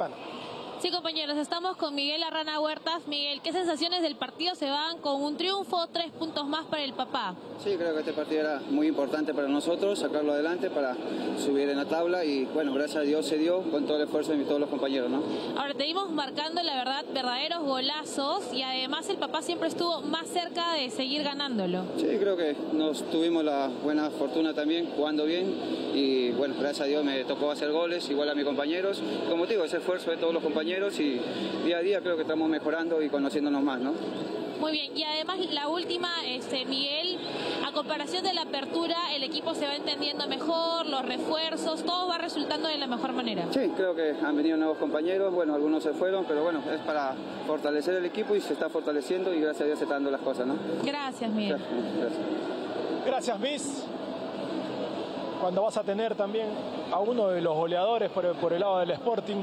bueno, Sí, compañeros, estamos con Miguel Arrana Huertas. Miguel, ¿qué sensaciones del partido se van con un triunfo, tres puntos más para el papá? Sí, creo que este partido era muy importante para nosotros, sacarlo adelante para subir en la tabla y bueno, gracias a Dios se dio con todo el esfuerzo de todos los compañeros, ¿no? Ahora, te vimos marcando, la verdad, verdaderos golazos y además el papá siempre estuvo más cerca de seguir ganándolo. Sí, creo que nos tuvimos la buena fortuna también, jugando bien y bueno, gracias a Dios me tocó hacer goles, igual a mis compañeros. Como te digo, ese esfuerzo de todos los compañeros y día a día creo que estamos mejorando y conociéndonos más, ¿no? Muy bien, y además la última, este, Miguel, a comparación de la apertura, el equipo se va entendiendo mejor, los refuerzos, todo va resultando de la mejor manera. Sí, creo que han venido nuevos compañeros, bueno, algunos se fueron, pero bueno, es para fortalecer el equipo y se está fortaleciendo y gracias a Dios se están dando las cosas, ¿no? Gracias, Miguel. Gracias. gracias Miss. Cuando vas a tener también a uno de los goleadores por el, por el lado del Sporting,